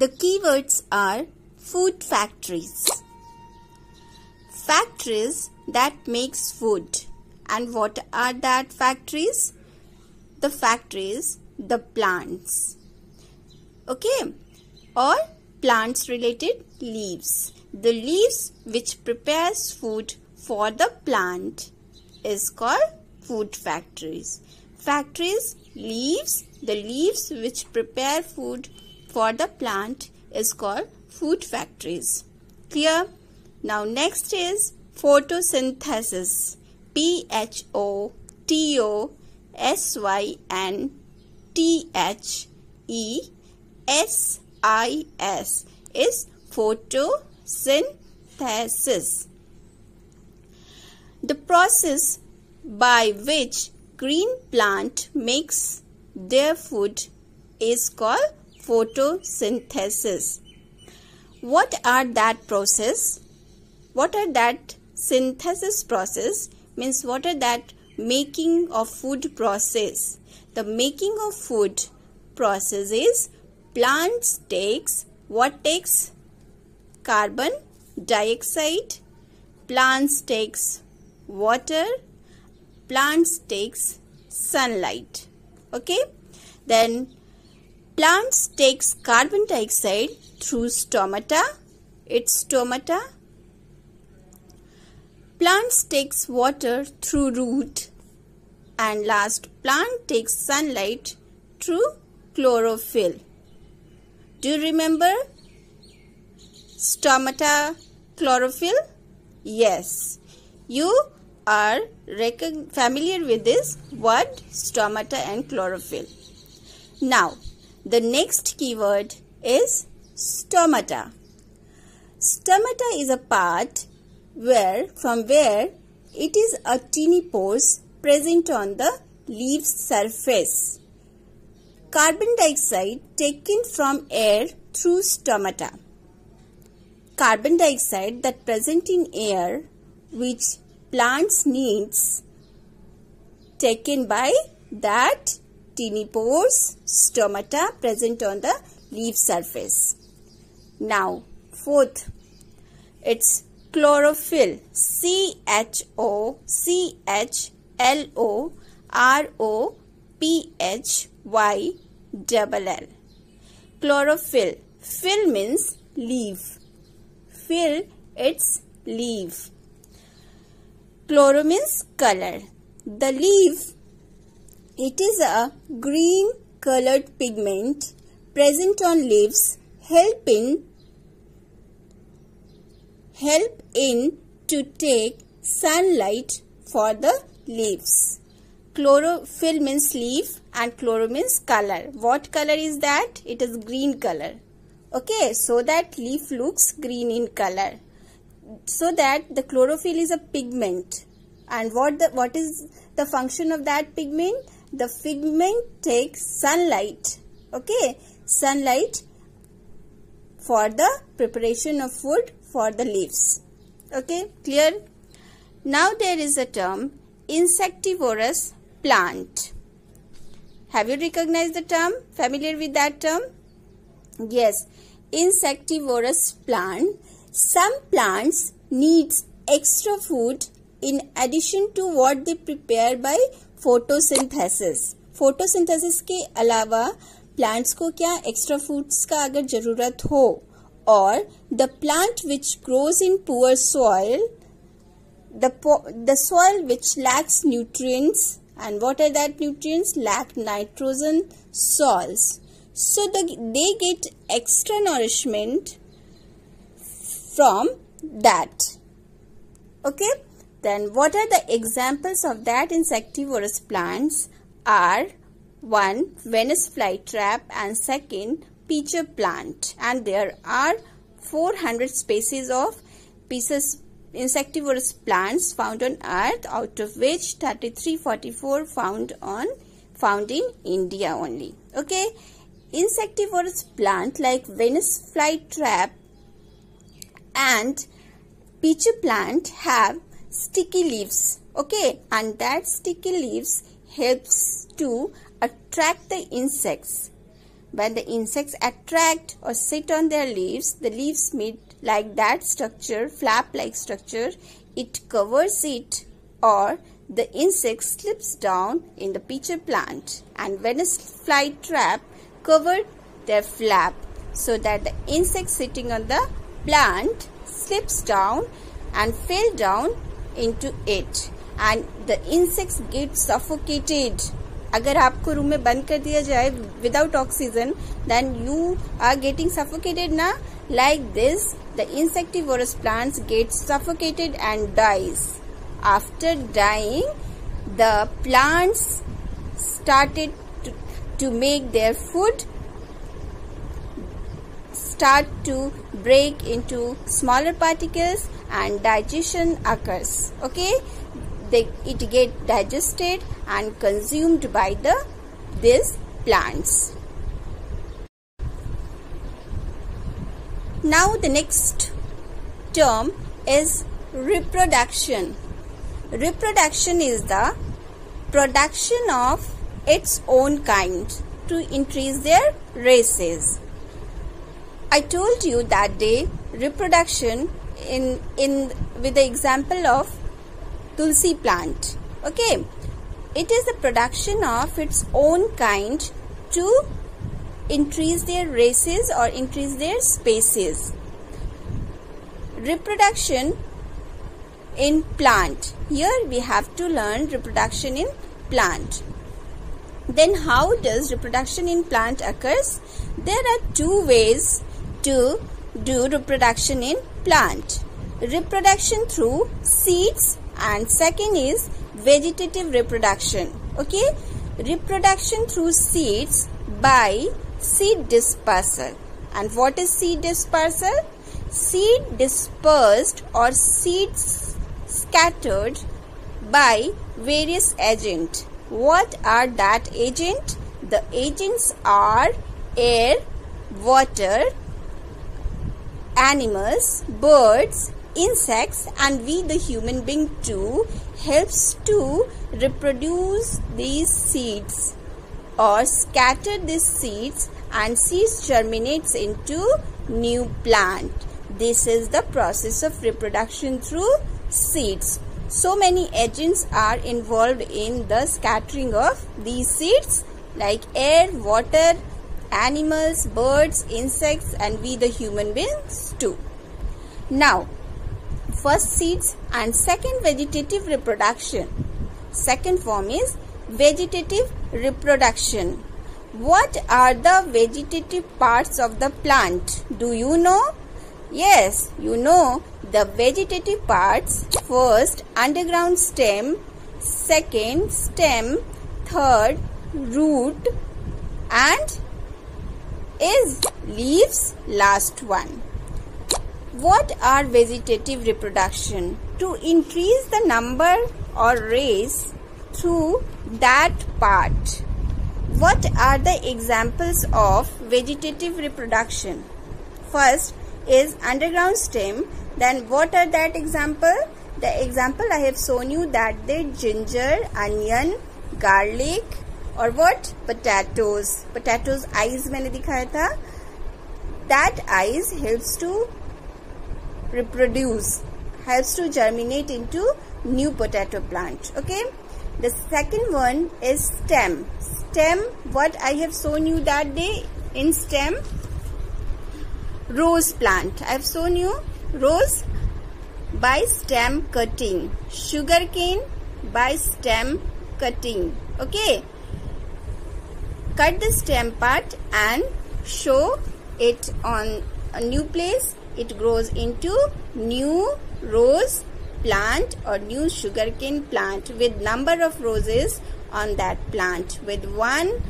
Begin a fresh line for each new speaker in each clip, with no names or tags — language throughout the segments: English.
The keywords are food factories. Factories that makes food. And what are that factories? The factories, the plants. Okay? Or plants related leaves. The leaves which prepares food for the plant is called food factories. Factories, leaves, the leaves which prepare food for the plant is called food factories. Clear? Now next is photosynthesis. P H O T O S Y N T H E S I S is photosynthesis. The process by which green plant makes their food is called photosynthesis. What are that process? What are that synthesis process? Means what are that making of food process? The making of food process is plants takes what takes carbon dioxide plants takes water plants takes sunlight okay then plants takes carbon dioxide through stomata. Its stomata. Plants takes water through root. And last plant takes sunlight through chlorophyll. Do you remember stomata chlorophyll? Yes. You are familiar with this word stomata and chlorophyll. Now, the next keyword is stomata. Stomata is a part where from where it is a teeny pores present on the leaf's surface. Carbon dioxide taken from air through stomata. Carbon dioxide that present in air which plants needs taken by that tiny pores stomata present on the leaf surface. Now, fourth, it's chlorophyll. C H O C H L O R O P H Y double L. Chlorophyll. Fill means leaf. Fill its leaf. Chloro means color. The leaf, it is a green colored pigment present on leaves help in, help in to take sunlight for the leaves. Chlorophyll means leaf and chloro means color. What color is that? It is green color. Okay, so that leaf looks green in color so that the chlorophyll is a pigment and what the what is the function of that pigment the pigment takes sunlight okay? Sunlight for the preparation of food for the leaves okay? Clear? Now there is a term insectivorous plant. Have you recognized the term? Familiar with that term? Yes. Insectivorous plant. Some plants needs extra food in addition to what they prepare by photosynthesis. Photosynthesis के अलावा plants को क्या extra foods का अगर ज़रूरत हो और the plant which grows in poor soil the soil which lacks nutrients and what are that nutrients lack nitrogen salts so they get extra nourishment from that okay? Then what are the examples of that insectivorous plants? Are one Venus flytrap and second pitcher plant. And there are 400 species of pieces insectivorous plants found on earth out of which 3344 found on found in India only. Okay? Insectivorous plant like Venus flytrap and pitcher plant have sticky leaves okay? And that sticky leaves helps to attract the insects. When the insects attract or sit on their leaves, the leaves meet like that structure, flap-like structure, it covers it or the insect slips down in the pitcher plant. And when a fly trap covered their flap so that the insect sitting on the plant slips down and fell down into it and the insects get suffocated अगर आपको room में बंद कर दिया जाए without oxygen then you are getting suffocated ना like this the insectivorous plants get suffocated and dies after dying the plants started to, to make their food start to break into smaller particles and digestion occurs okay? They it get digested and consumed by the these plants. Now the next term is reproduction. Reproduction is the production of its own kind to increase their races. I told you that day reproduction in in with the example of tulsi plant. Okay, it is the production of its own kind to increase their races or increase their species. Reproduction in plant. Here we have to learn reproduction in plant. Then how does reproduction in plant occurs? There are two ways to do reproduction in plant. Reproduction through seeds and second is vegetative reproduction. Okay? Reproduction through seeds by seed dispersal. And what is seed dispersal? Seed dispersed or seeds scattered by various agents. What are that agent? The agents are air, water, animals, birds, insects and we the human being too helps to reproduce these seeds or scatter these seeds and seeds germinates into new plant. This is the process of reproduction through seeds. So many agents are involved in the scattering of these seeds like air, water, animals, birds, insects and we the human beings too. Now, first seeds and second vegetative reproduction. Second form is vegetative reproduction. What are the vegetative parts of the plant? Do you know? Yes, you know the vegetative parts first underground stem, second stem, third root and is leaves last one. What are vegetative reproduction? To increase the number or race through that part. What are the examples of vegetative reproduction? First, is underground stem then what are that example the example i have shown you that the ginger onion garlic और what potatoes potatoes eyes मैंने दिखाया था. That eyes helps to reproduce helps to germinate into new potato plant okay the second one is stem stem what I have shown you that day in stem rose plant I have shown you rose by stem cutting sugar cane by stem cutting okay? Cut the stem part and show it on a new place. It grows into new rose plant or new sugarcane plant with number of roses on that plant with one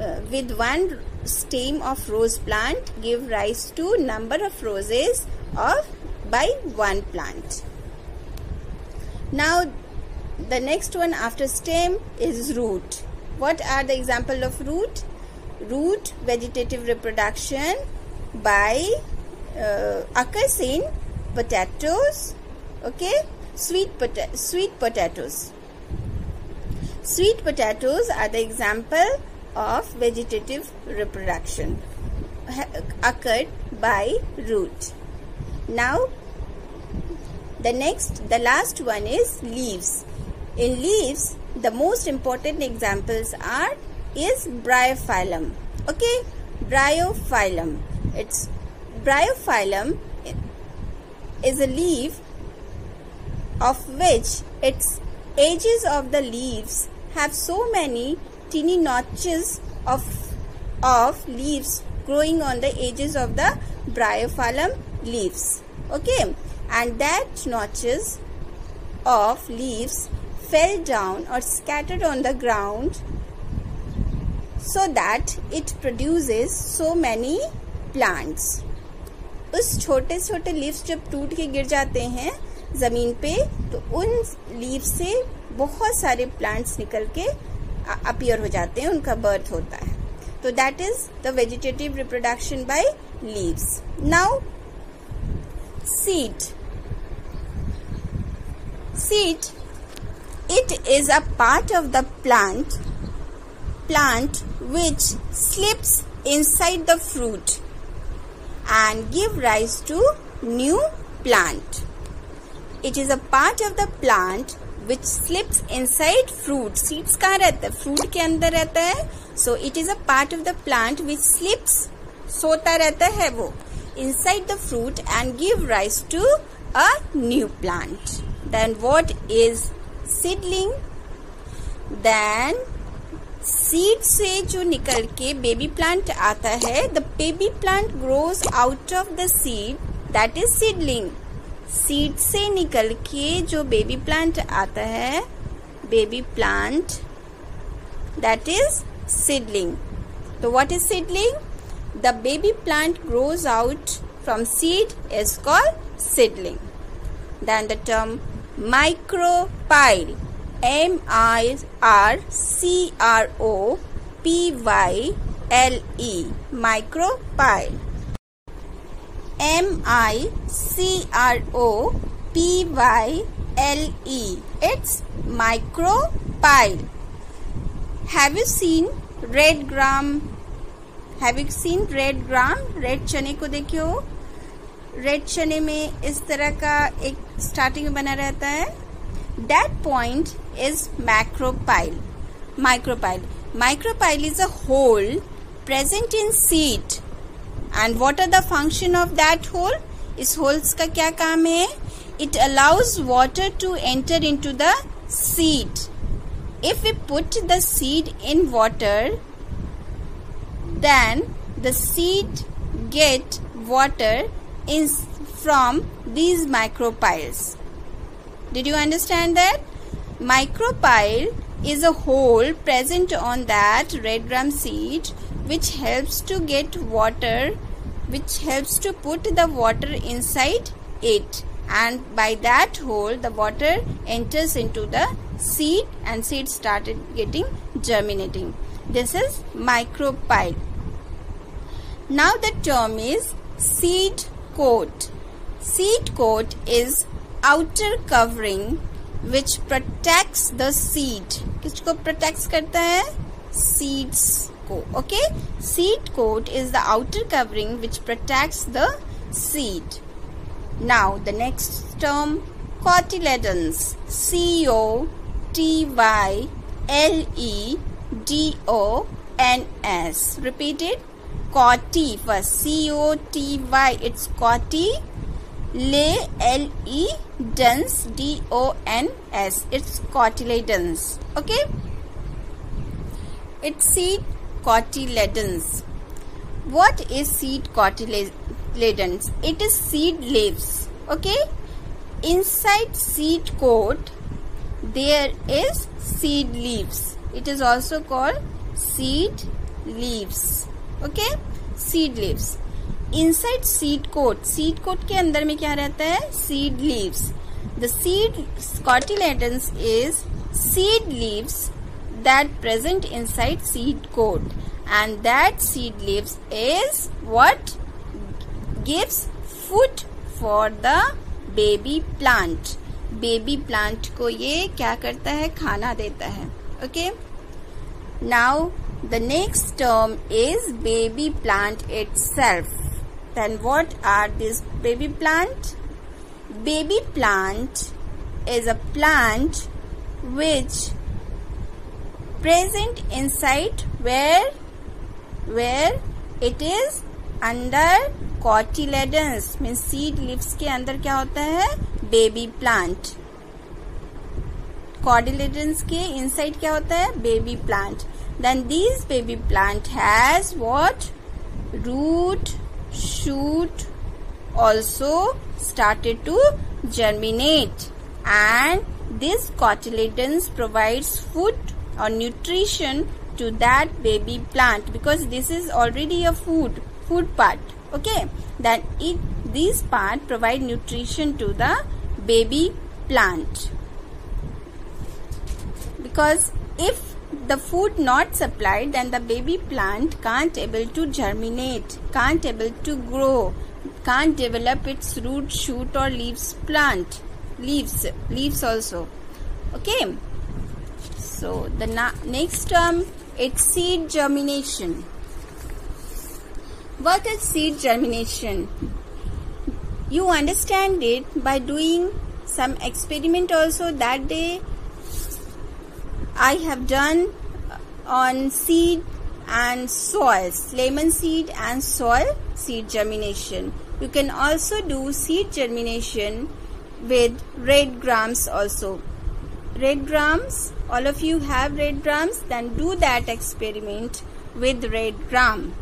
uh, with one stem of rose plant give rise to number of roses of by one plant. Now the next one after stem is root. What are the example of root? Root vegetative reproduction by uh, occurs in potatoes. Okay, sweet sweet potatoes. Sweet potatoes are the example of vegetative reproduction occurred by root. Now the next the last one is leaves. In leaves the most important examples are is bryophyllum. Okay, bryophyllum. It's bryophyllum is a leaf of which its edges of the leaves have so many teeny notches of of leaves growing on the edges of the bryophyllum leaves okay and that notches of leaves fell down or scattered on the ground so that it produces so many plants. उस छोटे छोटे leaves जब टूट के गिर जाते हैं ज़मीन पे तो उन लीव से बहुत सारे प्लांट्स निकल के अपियर हो जाते हैं, उनका बर्थ होता है। तो that is the vegetative reproduction by leaves now seed seed it is a part of the plant plant which slips inside the fruit and give rise to new plant it is a part of the plant which slips inside fruit seeds कहाँ रहता है fruit के अंदर रहता है so it is a part of the plant which slips सोता रहता है वो inside the fruit and give rise to a new plant then what is seedling then seed से जो निकल के बेबी प्लांट आता है the baby plant grows out of the seed that is seedling seed से निकल के जो बेबी प्लांट आता है baby plant that is seedling तो what is seedling the baby plant grows out from seed is called seedling then the term micropyle M I R C R O P Y L E micropyle M I C R O P Y L E it's micropyle have you seen red gram have you seen red gram red चने को देखे हो red चने में इस तरह का एक स्टार्टिंग में बना रहता है that point is macropyle micropyle micropyle is a hole present in seed and what are the function of that hole इस होल्स का क्या काम है it allows water to enter into the seed if we put the seed in water, then the seed get water is from these micropyles. Did you understand that? Micropyle is a hole present on that red gram seed which helps to get water which helps to put the water inside it and by that hole the water enters into the seed and seed started getting germinating. This is micropyle. Now the term is seed coat. Seed coat is outer covering which protects the seed. किसको protects करता है? Seeds को. Okay? Seed coat is the outer covering which protects the seed. Now the next term cotyledons. C O T Y L E D O N S. Repeat it. Coty first. C O T Y. It's coty. Le L E dons D O N S. It's cotyledons. Okay. It's seed cotyledons. What is seed cotyledons? It is seed leaves. Okay. Inside seed coat, there is seed leaves. It is also called seed leaves. Okay? Seed leaves inside seed coat seed coat के अंदर में क्या रहता है? Seed leaves the seed cotyledons is seed leaves that present inside seed coat and that seed leaves is what gives food for the baby plant baby plant को ये क्या करता है? खाना देता है. Okay now the next term is baby plant itself. Then what are these baby plant? Baby plant is a plant which present inside where where it is under cotyledons means seed leaves के अंदर क्या होता है baby plant cotyledons के inside क्या होता है baby plant Then this baby plant has what? Root shoot also started to germinate. And this cotyledons provides food or nutrition to that baby plant because this is already a food food part okay? Then it this part provide nutrition to the baby plant. Because if the food not supplied then the baby plant can't able to germinate can't able to grow can't develop its root shoot or leaves plant leaves leaves also. Okay? So the next term it's seed germination. What is seed germination? You understand it by doing some experiment also that day. I have done on seed and soils lemon seed and soil seed germination. You can also do seed germination with red grams also. Red grams all of you have red grams then do that experiment with red gram.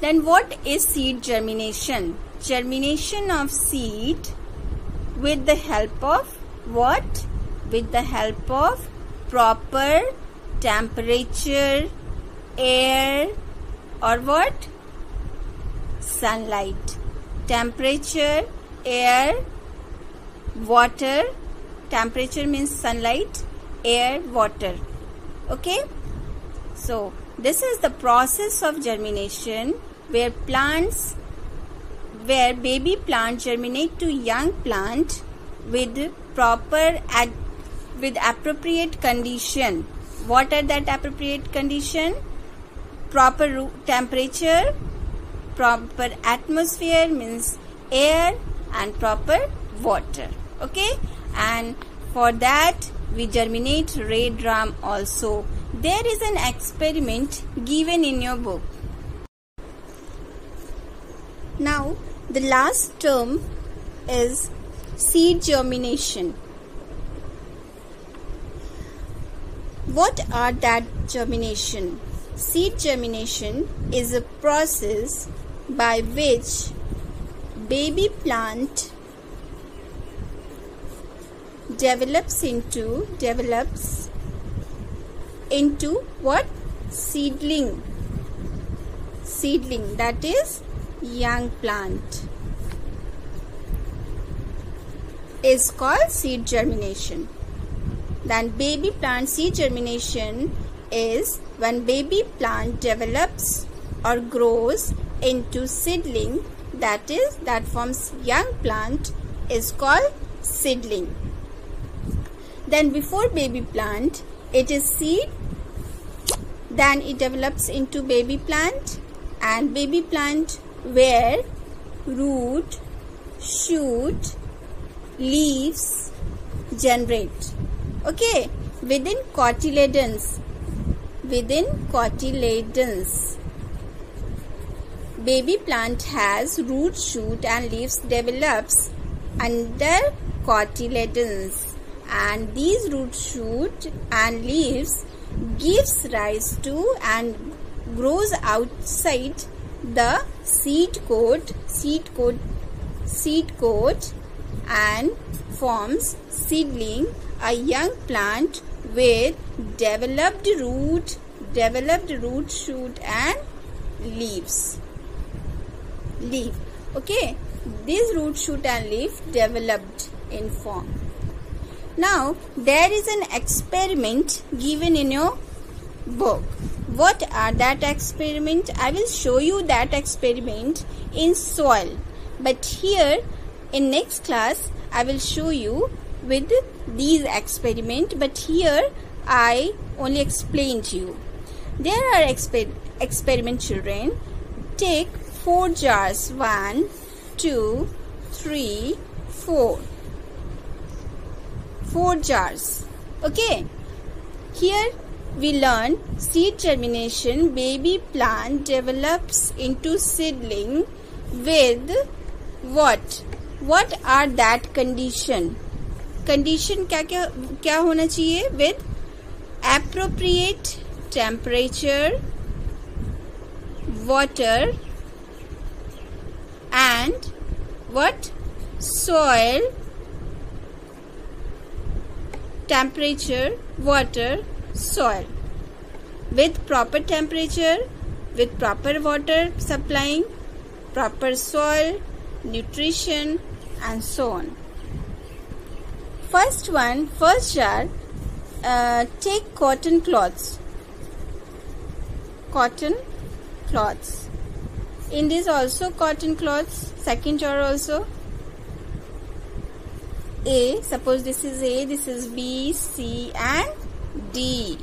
Then what is seed germination? Germination of seed with the help of what? With the help of proper temperature air or what? Sunlight. Temperature air water. Temperature means sunlight air water. Okay? So this is the process of germination where plants where baby plant germinate to young plant with proper with appropriate condition what are that appropriate condition proper temperature proper atmosphere means air and proper water okay? And for that we germinate red gram also. There is an experiment given in your book. Now the last term is seed germination what are that germination? Seed germination is a process by which baby plant develops into develops into what? Seedling. Seedling that is young plant. Is called seed germination then baby plant seed germination is when baby plant develops or grows into seedling that is that forms young plant is called seedling then before baby plant, it is seed. Then it develops into baby plant and baby plant where root, shoot, leaves generate. Okay, within cotyledons, within cotyledons, baby plant has root, shoot and leaves develops under cotyledons. And these root shoot and leaves gives rise to and grows outside the seed coat seed coat seed coat and forms seedling a young plant with developed root developed root shoot and leaves leaf okay this root shoot and leaf developed in form now, there is an experiment given in your book. What are that experiment? I will show you that experiment in soil. But here, in next class, I will show you with these experiment. But here, I only explained you. There are exper experiment children. Take four jars. One, two, three, four. Four jars. Okay. Here we learn seed germination. Baby plant develops into seedling with what? What are that condition condition क्या क्या क्या होना चाहिए? With appropriate temperature water and what soil temperature water soil with proper temperature with proper water supplying proper soil nutrition and so on. First one first jar uh, take cotton cloths. Cotton cloths. In this also cotton cloths second jar also. A suppose this is a this is b c and d.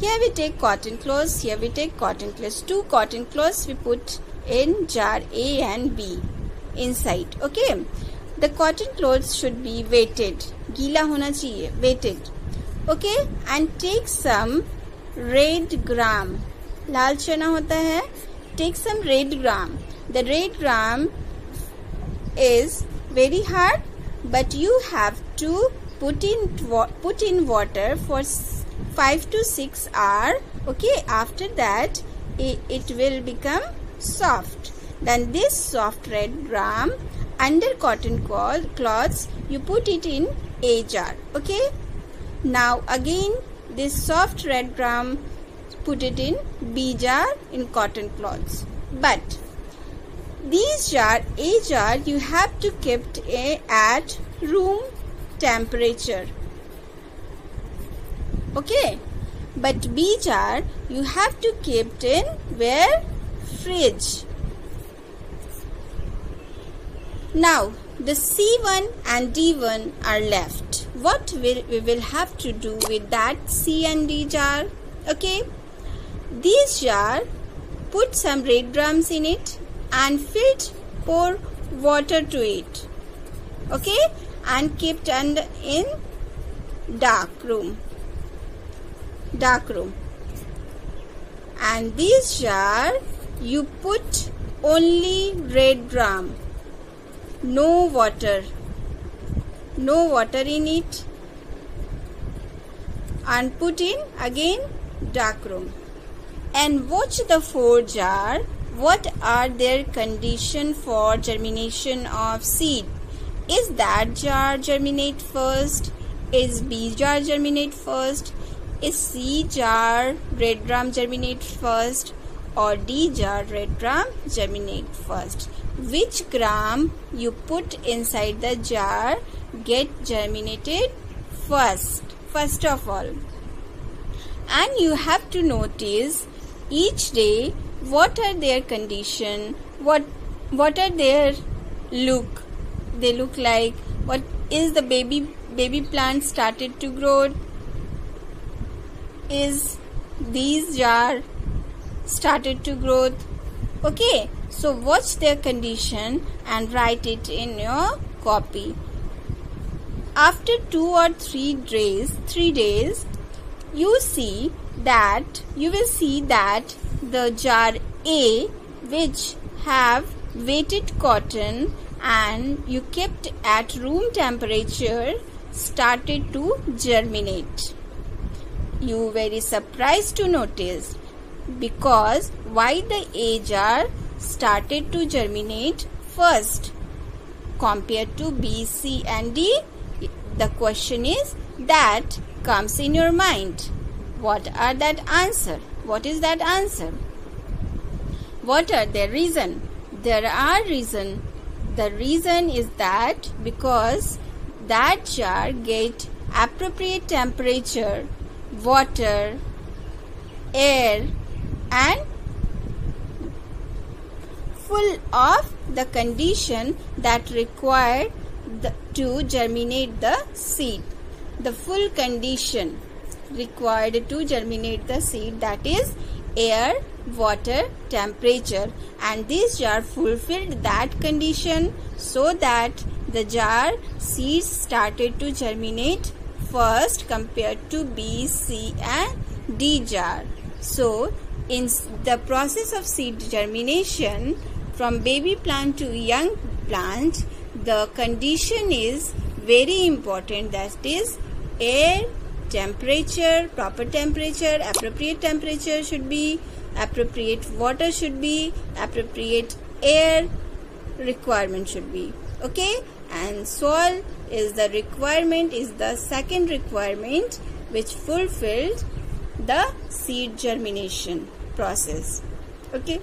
Here we take cotton cloths here we take cotton cloths. Two cotton cloths we put in jar a and b inside okay the cotton clothes should be weighted गीला होना चाहिए weighted okay and take some red gram लाल चना होता है take some red gram the red gram is very hard but you have to put in put in water for 5 to 6 hour okay after that it, it will become soft then this soft red gram under cotton cloths you put it in a jar okay? Now again this soft red gram put it in b jar in cotton cloths. But these jar a jar you have to keep at room temperature okay? But b jar you have to keep in where? Fridge now the C1 and D1 are left. What will we will have to do with that C and D jar? Okay. This jar put some red grams in it and filled pour water to it. Okay and kept under in dark room. Dark room. And this jar you put only red gram no water. No water in it. And put in again dark room. And watch the four jar. What are their condition for germination of seed? Is that jar germinate first? Is b jar germinate first? Is c jar red gram germinate first or d jar germinate first. Which gram you put inside the jar get germinated first? First of all and you have to notice each day what are their condition what what are their look. They look like what is the baby baby plant started to grow? Is these jar started to grow okay so watch their condition and write it in your copy. After two or three days, three days, you see that you will see that the jar A which have weighted cotton and you kept at room temperature started to germinate. You very surprised to notice because why the A jar started to germinate first compared to B, C and D? The question is that comes in your mind. What are that answer? What is that answer? What are the reason? There are reason. The reason is that because that jar get appropriate temperature, water, air and full of the condition that required the, to germinate the seed. The full condition required to germinate the seed that is air water temperature and this jar fulfilled that condition so that the jar seeds started to germinate first compared to B, C and D jar. So in the process of seed germination from baby plant to young plant the condition is very important. That is air temperature proper temperature appropriate temperature should be appropriate water should be appropriate air requirement should be. Okay? And soil is the requirement is the second requirement which fulfilled the seed germination process. Okay